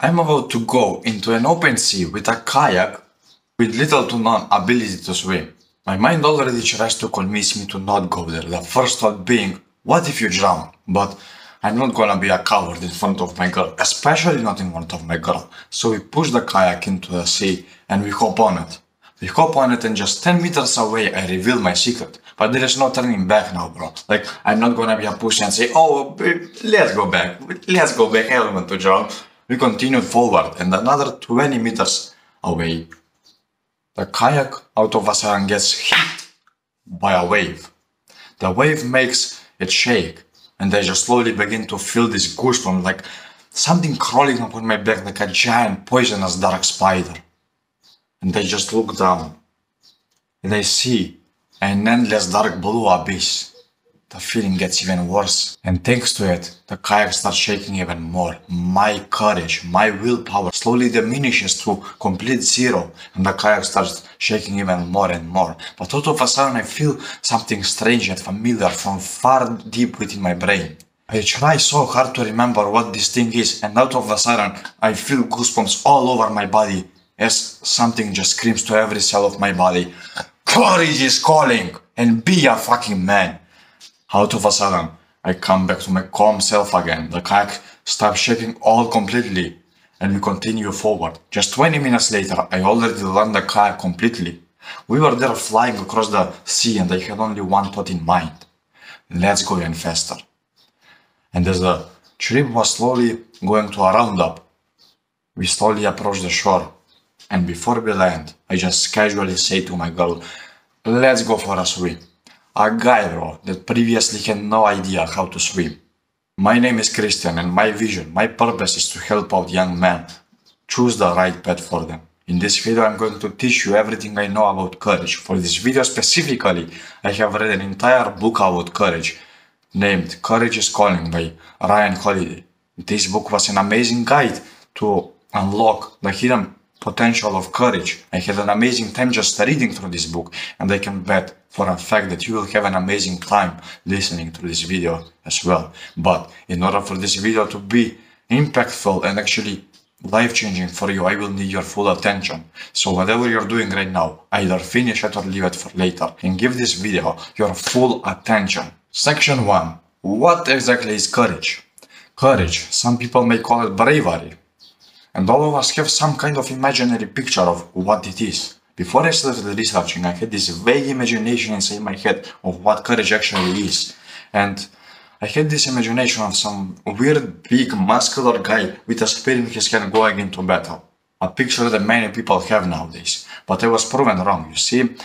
I'm about to go into an open sea with a kayak with little to none ability to swim. My mind already tries to convince me to not go there. The first thought being, what if you drown? But I'm not gonna be a coward in front of my girl, especially not in front of my girl. So we push the kayak into the sea and we hop on it. We hop on it and just 10 meters away I reveal my secret. But there is no turning back now, bro. Like, I'm not gonna be a pussy and say, oh, let's go back. Let's go back, I don't want to drown. We continue forward and another 20 meters away, the kayak out of sudden gets hit by a wave. The wave makes it shake and I just slowly begin to feel this goosebump like something crawling upon my back like a giant poisonous dark spider. And I just look down and I see an endless dark blue abyss the feeling gets even worse. And thanks to it, the kayak starts shaking even more. My courage, my willpower slowly diminishes to complete zero, and the kayak starts shaking even more and more. But all of a sudden, I feel something strange and familiar from far deep within my brain. I try so hard to remember what this thing is, and out of a sudden, I feel goosebumps all over my body as something just screams to every cell of my body. Courage is calling, and be a fucking man. Out of a sudden, I come back to my calm self again. The kayak stops shaking all completely and we continue forward. Just 20 minutes later, I already learned the kayak completely. We were there flying across the sea and I had only one thought in mind. Let's go even faster. And as the trip was slowly going to a roundup, we slowly approached the shore. And before we land, I just casually say to my girl, let's go for a swim. A guy, that previously had no idea how to swim. My name is Christian and my vision, my purpose is to help out young men choose the right path for them. In this video, I'm going to teach you everything I know about courage. For this video specifically, I have read an entire book about courage named Courage is Calling by Ryan Holiday. This book was an amazing guide to unlock the hidden potential of courage. I had an amazing time just reading through this book and I can bet for a fact that you will have an amazing time listening to this video as well. But in order for this video to be impactful and actually life-changing for you, I will need your full attention. So whatever you're doing right now, either finish it or leave it for later and give this video your full attention. Section 1. What exactly is courage? Courage, some people may call it bravery, and all of us have some kind of imaginary picture of what it is. Before I started researching, I had this vague imagination inside my head of what courage actually is. And I had this imagination of some weird, big, muscular guy with a spear in his hand going into battle. A picture that many people have nowadays. But I was proven wrong, you see.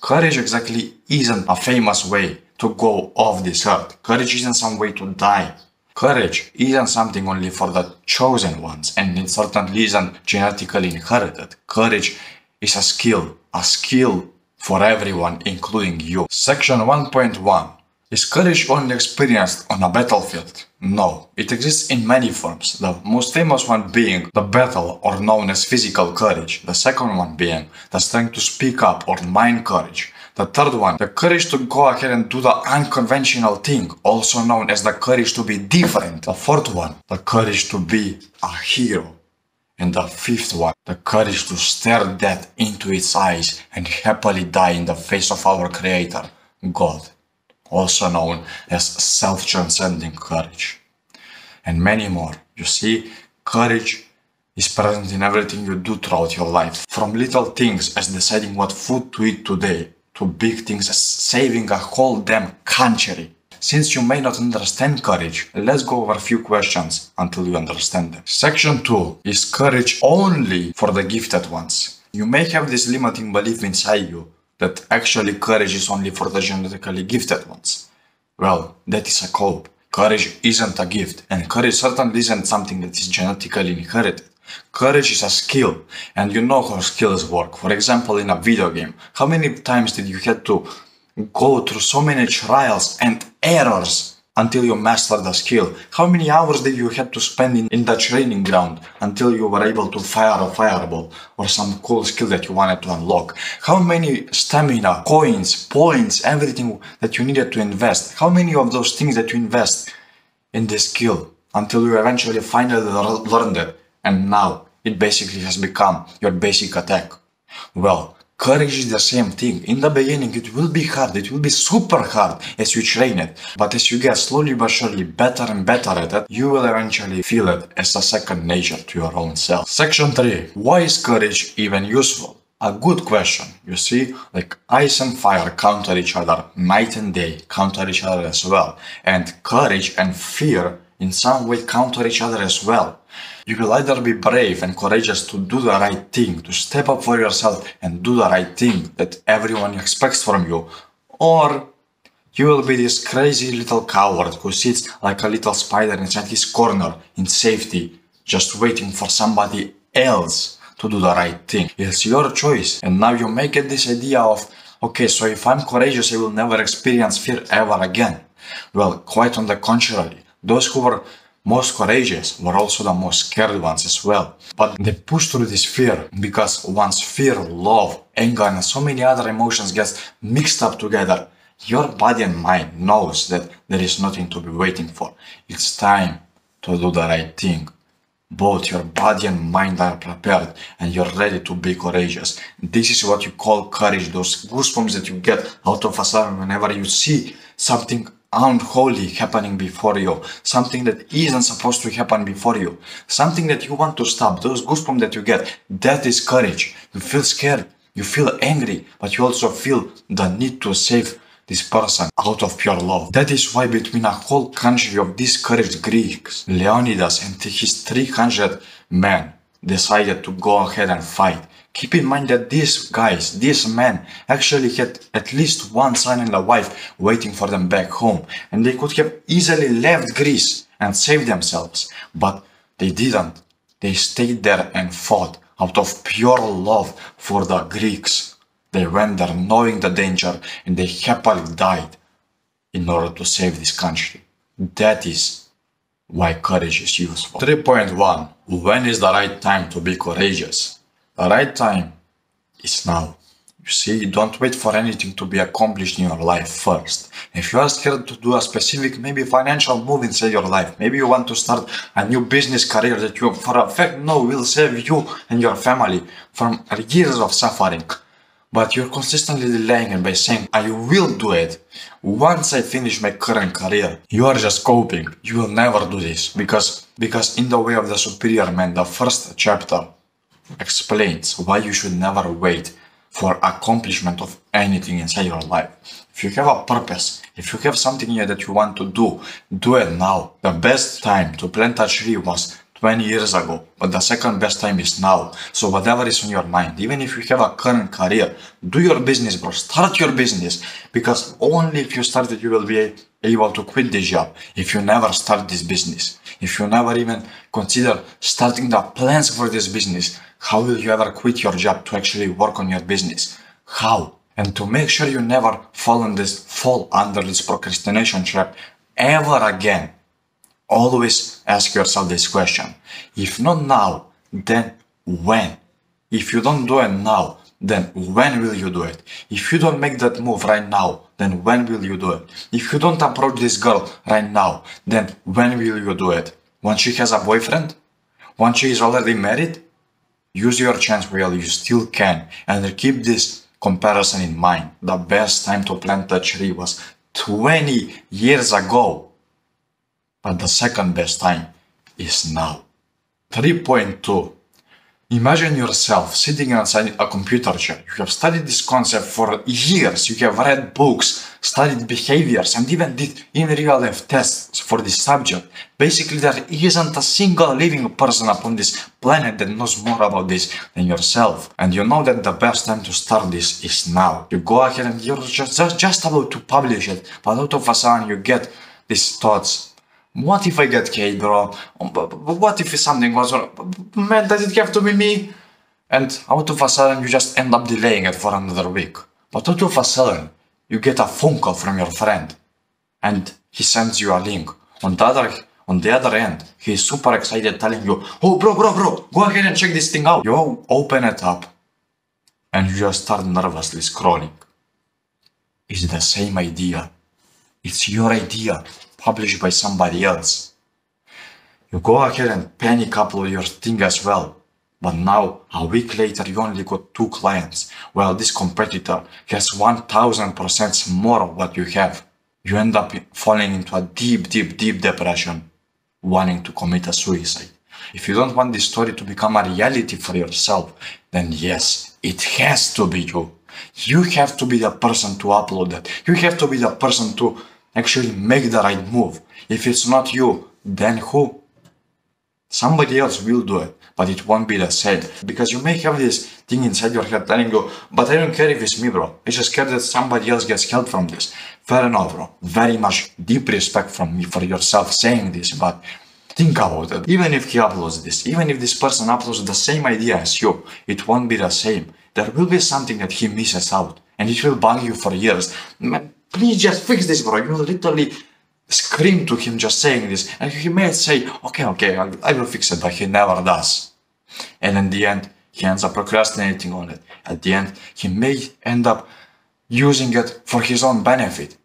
Courage exactly isn't a famous way to go off this earth. Courage isn't some way to die. Courage isn't something only for the chosen ones, and certainly isn't genetically inherited. Courage is a skill, a skill for everyone, including you. Section 1.1 Is courage only experienced on a battlefield? No, it exists in many forms, the most famous one being the battle or known as physical courage, the second one being the strength to speak up or mind courage, the third one, the courage to go ahead and do the unconventional thing, also known as the courage to be different. The fourth one, the courage to be a hero. And the fifth one, the courage to stare death into its eyes and happily die in the face of our Creator, God, also known as self-transcending courage. And many more. You see, courage is present in everything you do throughout your life. From little things as deciding what food to eat today, to big things as saving a whole damn country. Since you may not understand courage, let's go over a few questions until you understand them. Section 2 Is courage only for the gifted ones? You may have this limiting belief inside you that actually courage is only for the genetically gifted ones. Well, that is a cope. Courage isn't a gift, and courage certainly isn't something that is genetically inherited. Courage is a skill, and you know how skills work. For example, in a video game, how many times did you have to go through so many trials and errors until you mastered the skill? How many hours did you have to spend in, in the training ground until you were able to fire a fireball or some cool skill that you wanted to unlock? How many stamina, coins, points, everything that you needed to invest? How many of those things that you invest in this skill until you eventually finally learned it? and now it basically has become your basic attack. Well, courage is the same thing. In the beginning, it will be hard, it will be super hard as you train it. But as you get slowly but surely better and better at it, you will eventually feel it as a second nature to your own self. Section 3. Why is courage even useful? A good question. You see, like ice and fire counter each other, night and day counter each other as well. And courage and fear in some way counter each other as well. You will either be brave and courageous to do the right thing, to step up for yourself and do the right thing that everyone expects from you, or you will be this crazy little coward who sits like a little spider inside his corner in safety, just waiting for somebody else to do the right thing. It's your choice. And now you make it this idea of, okay, so if I'm courageous, I will never experience fear ever again. Well, quite on the contrary. Those who were most courageous were also the most scared ones as well. But they push through this fear because once fear, love, anger, and so many other emotions gets mixed up together, your body and mind knows that there is nothing to be waiting for. It's time to do the right thing. Both your body and mind are prepared and you're ready to be courageous. This is what you call courage, those goosebumps that you get out of a sudden whenever you see something unholy happening before you, something that isn't supposed to happen before you, something that you want to stop, those goosebumps that you get, that is courage. You feel scared, you feel angry, but you also feel the need to save this person out of pure love. That is why between a whole country of discouraged Greeks, Leonidas and his 300 men decided to go ahead and fight Keep in mind that these guys, these men, actually had at least one son and a wife waiting for them back home, and they could have easily left Greece and saved themselves, but they didn't. They stayed there and fought out of pure love for the Greeks. They went there knowing the danger and they happily died in order to save this country. That is why courage is useful. 3.1 When is the right time to be courageous? The right time is now. You see, don't wait for anything to be accomplished in your life first. If you are scared to do a specific, maybe financial move inside your life, maybe you want to start a new business career that you for a fact know will save you and your family from years of suffering. But you're consistently delaying it by saying, I will do it once I finish my current career. You are just coping. You will never do this because, because in the way of the superior man, the first chapter explains why you should never wait for accomplishment of anything inside your life. If you have a purpose, if you have something here that you want to do, do it now. The best time to plant a tree was 20 years ago, but the second best time is now. So whatever is on your mind, even if you have a current career, do your business, bro. Start your business because only if you start it, you will be able to quit this job. If you never start this business, if you never even consider starting the plans for this business, how will you ever quit your job to actually work on your business? How? And to make sure you never fall in this fall under this procrastination trap ever again, always ask yourself this question. If not now, then when? If you don't do it now, then when will you do it? If you don't make that move right now, then when will you do it? If you don't approach this girl right now, then when will you do it? Once she has a boyfriend? Once she is already married? Use your chance while you still can and keep this comparison in mind. The best time to plant a tree was 20 years ago. But the second best time is now. 3.2 Imagine yourself sitting inside a computer chair. You have studied this concept for years. You have read books, studied behaviors, and even did in real life tests for this subject. Basically, there isn't a single living person upon this planet that knows more about this than yourself. And you know that the best time to start this is now. You go ahead and you're just, just, about to publish it, but out of a sudden you get these thoughts what if I get killed, bro? Um, what if something was wrong? Man, does it have to be me? And out of a sudden, you just end up delaying it for another week. But out of a sudden, you get a phone call from your friend, and he sends you a link. On the other, on the other end, he is super excited, telling you, "Oh, bro, bro, bro, go ahead and check this thing out." You open it up, and you just start nervously scrolling. It's the same idea. It's your idea published by somebody else. You go ahead and panic upload your thing as well. But now, a week later, you only got two clients, while this competitor has 1000% more of what you have. You end up falling into a deep, deep, deep depression, wanting to commit a suicide. If you don't want this story to become a reality for yourself, then yes, it has to be you. You have to be the person to upload that. You have to be the person to actually make the right move. If it's not you, then who? Somebody else will do it, but it won't be the same. Because you may have this thing inside your head telling you, but I don't care if it's me, bro. I just care that somebody else gets help from this. Fair enough, bro. Very much deep respect from me for yourself saying this, but think about it. Even if he uploads this, even if this person uploads the same idea as you, it won't be the same. There will be something that he misses out, and it will bug you for years. Please just fix this, bro. You literally scream to him just saying this, and he may say, okay, okay, I will fix it, but he never does. And in the end, he ends up procrastinating on it. At the end, he may end up using it for his own benefit.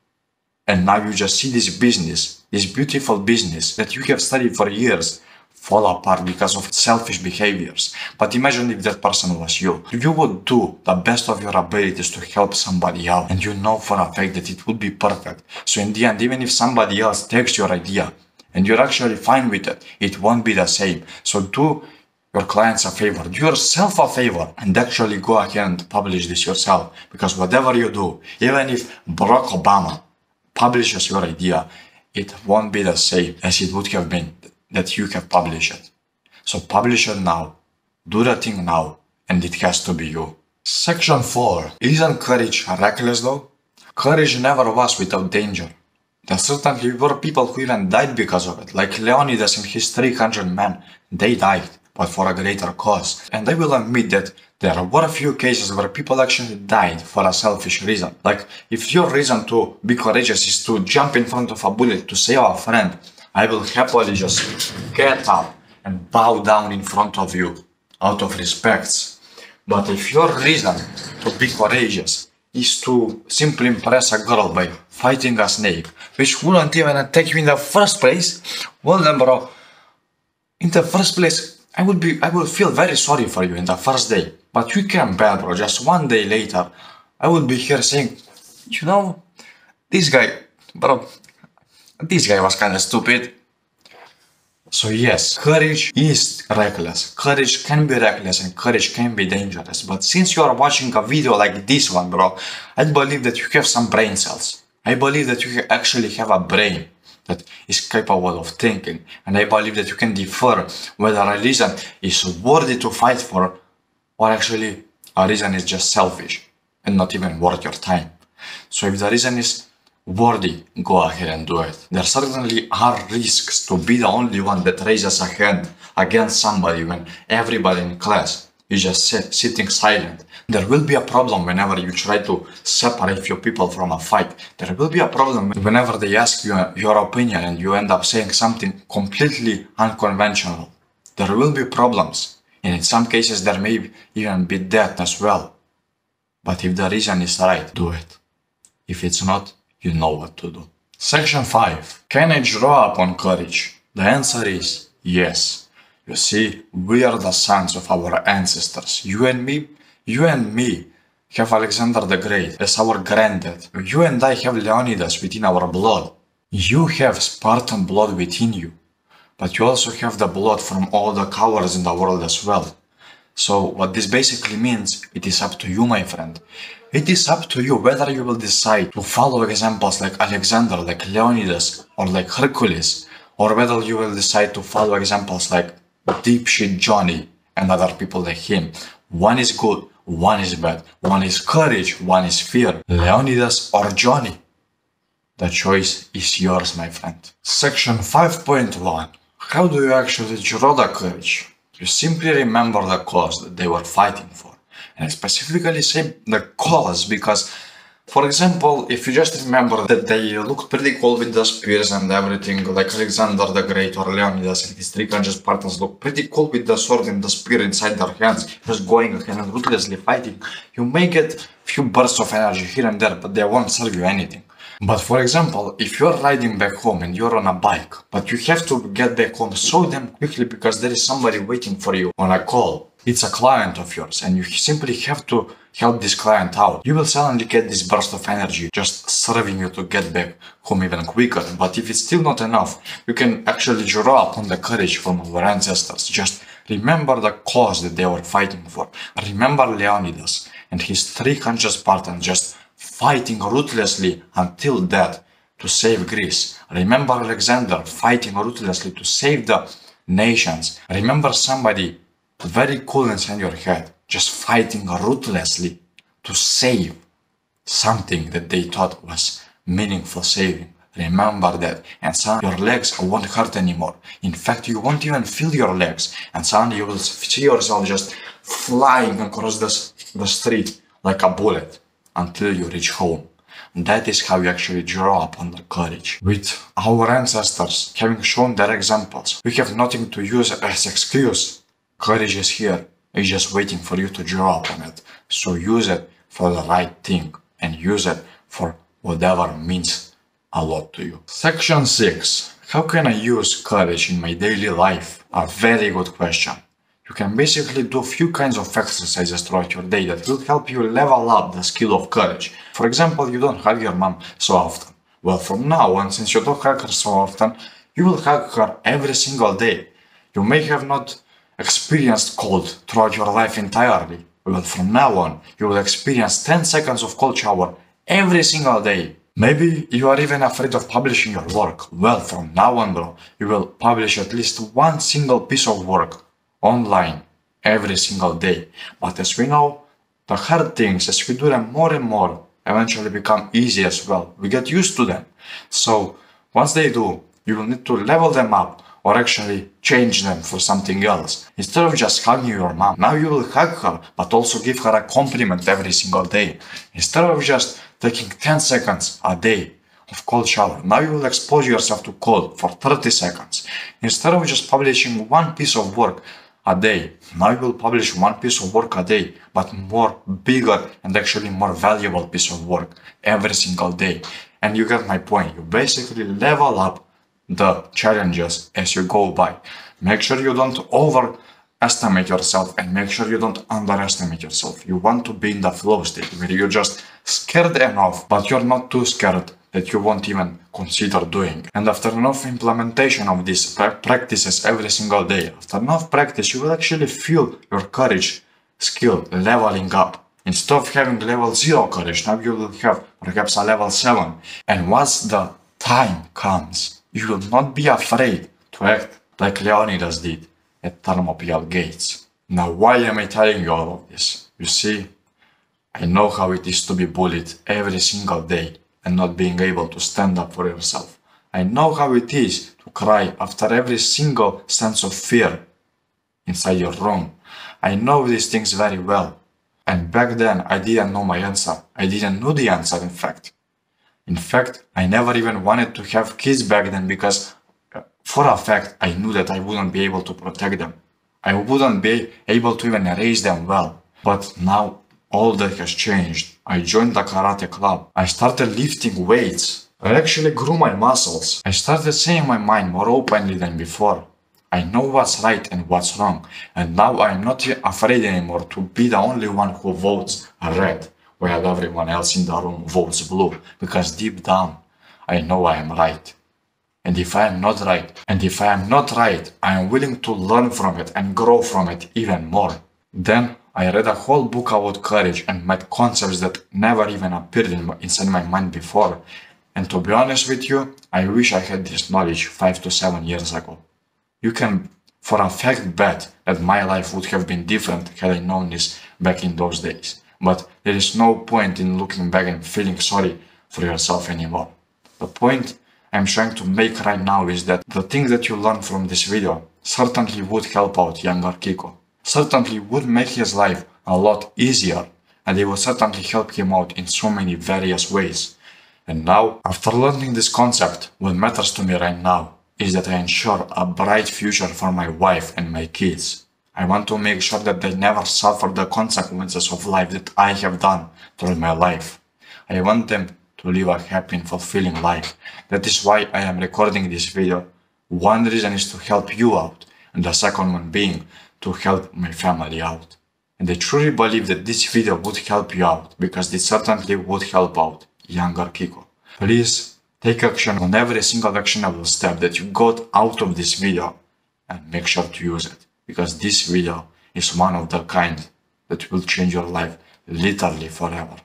And now you just see this business, this beautiful business that you have studied for years, fall apart because of selfish behaviors. But imagine if that person was you. You would do the best of your abilities to help somebody out, and you know for a fact that it would be perfect. So in the end, even if somebody else takes your idea and you're actually fine with it, it won't be the same. So do your clients a favor, do yourself a favor, and actually go ahead and publish this yourself. Because whatever you do, even if Barack Obama publishes your idea, it won't be the same as it would have been that you have published. So publish it now, do the thing now, and it has to be you. Section 4. Isn't courage reckless though? Courage never was without danger. There certainly were people who even died because of it, like Leonidas and his 300 men. They died, but for a greater cause. And I will admit that there were a few cases where people actually died for a selfish reason. Like, if your reason to be courageous is to jump in front of a bullet to save a friend, I will happily just get up and bow down in front of you out of respect. But if your reason to be courageous is to simply impress a girl by fighting a snake, which wouldn't even attack you in the first place, well then bro, in the first place, I would be, I would feel very sorry for you in the first day. But you can bear bro, just one day later, I would be here saying, you know, this guy, bro, this guy was kind of stupid. So yes, courage is reckless. Courage can be reckless and courage can be dangerous. But since you are watching a video like this one, bro, I believe that you have some brain cells. I believe that you actually have a brain that is capable of thinking. And I believe that you can defer whether a reason is worthy to fight for or actually a reason is just selfish and not even worth your time. So if the reason is worthy, go ahead and do it. There certainly are risks to be the only one that raises a hand against somebody when everybody in class is just sit, sitting silent. There will be a problem whenever you try to separate few people from a fight. There will be a problem whenever they ask you uh, your opinion and you end up saying something completely unconventional. There will be problems. And in some cases there may even be death as well. But if the reason is right, do it. If it's not, you know what to do. Section 5. Can I draw upon courage? The answer is yes. You see, we are the sons of our ancestors. You and me, you and me have Alexander the Great as our granddad. You and I have Leonidas within our blood. You have Spartan blood within you. But you also have the blood from all the cowards in the world as well. So what this basically means, it is up to you, my friend. It is up to you whether you will decide to follow examples like Alexander, like Leonidas, or like Hercules, or whether you will decide to follow examples like Deep Shit Johnny and other people like him. One is good, one is bad, one is courage, one is fear. Leonidas or Johnny. The choice is yours, my friend. Section 5.1 How do you actually draw the courage? You simply remember the cause that they were fighting for. And I specifically say the cause because, for example, if you just remember that they looked pretty cool with the spears and everything, like Alexander the Great or Leonidas and his 300 Spartans look pretty cool with the sword and the spear inside their hands, just going ahead and ruthlessly fighting, you may get a few bursts of energy here and there, but they won't serve you anything. But for example, if you're riding back home and you're on a bike, but you have to get back home so damn quickly because there is somebody waiting for you on a call, it's a client of yours and you simply have to help this client out. You will suddenly get this burst of energy just serving you to get back home even quicker. But if it's still not enough, you can actually draw upon the courage from our ancestors. Just remember the cause that they were fighting for. Remember Leonidas and his 300 Spartans just fighting ruthlessly until death to save Greece. Remember Alexander fighting ruthlessly to save the nations. Remember somebody very cool inside your head, just fighting ruthlessly to save something that they thought was meaningful saving. Remember that, and suddenly your legs won't hurt anymore. In fact, you won't even feel your legs, and suddenly you will see yourself just flying across the, the street like a bullet until you reach home. That is how you actually draw upon the courage. With our ancestors having shown their examples, we have nothing to use as excuse Courage is here. It's just waiting for you to draw upon it. So use it for the right thing and use it for whatever means a lot to you. Section 6. How can I use courage in my daily life? A very good question. You can basically do a few kinds of exercises throughout your day that will help you level up the skill of courage. For example, you don't hug your mom so often. Well, from now on, since you don't hug her so often, you will hug her every single day. You may have not experienced cold throughout your life entirely. Well, from now on, you will experience 10 seconds of cold shower every single day. Maybe you are even afraid of publishing your work. Well, from now on, bro, you will publish at least one single piece of work online every single day. But as we know, the hard things, as we do them more and more, eventually become easy as well. We get used to them. So once they do, you will need to level them up or actually change them for something else. Instead of just hugging your mom, now you will hug her, but also give her a compliment every single day. Instead of just taking 10 seconds a day of cold shower, now you will expose yourself to cold for 30 seconds. Instead of just publishing one piece of work a day, now you will publish one piece of work a day, but more bigger and actually more valuable piece of work every single day. And you get my point. You basically level up the challenges as you go by. Make sure you don't overestimate yourself and make sure you don't underestimate yourself. You want to be in the flow state where you're just scared enough, but you're not too scared that you won't even consider doing. And after enough implementation of these practices every single day, after enough practice, you will actually feel your courage skill leveling up. Instead of having level 0 courage, now you will have perhaps a level 7. And once the time comes you will not be afraid to act like Leonidas did at Thermopylae gates. Now, why am I telling you all of this? You see, I know how it is to be bullied every single day and not being able to stand up for yourself. I know how it is to cry after every single sense of fear inside your room. I know these things very well. And back then, I didn't know my answer. I didn't know the answer, in fact. In fact, I never even wanted to have kids back then because uh, for a fact I knew that I wouldn't be able to protect them. I wouldn't be able to even raise them well. But now all that has changed. I joined the karate club. I started lifting weights. I actually grew my muscles. I started saying my mind more openly than before. I know what's right and what's wrong, and now I'm not afraid anymore to be the only one who votes red while everyone else in the room votes blue, because deep down, I know I am right. And if I am not right, and if I am not right, I am willing to learn from it and grow from it even more. Then I read a whole book about courage and met concepts that never even appeared in inside my mind before. And to be honest with you, I wish I had this knowledge five to seven years ago. You can for a fact bet that my life would have been different had I known this back in those days but there is no point in looking back and feeling sorry for yourself anymore. The point I'm trying to make right now is that the things that you learn from this video certainly would help out younger Kiko. Certainly would make his life a lot easier and it will certainly help him out in so many various ways. And now, after learning this concept, what matters to me right now is that I ensure a bright future for my wife and my kids. I want to make sure that they never suffer the consequences of life that I have done through my life. I want them to live a happy and fulfilling life. That is why I am recording this video. One reason is to help you out, and the second one being to help my family out. And I truly believe that this video would help you out because this certainly would help out younger Kiko. Please take action on every single actionable step that you got out of this video and make sure to use it because this video is one of the kind that will change your life literally forever.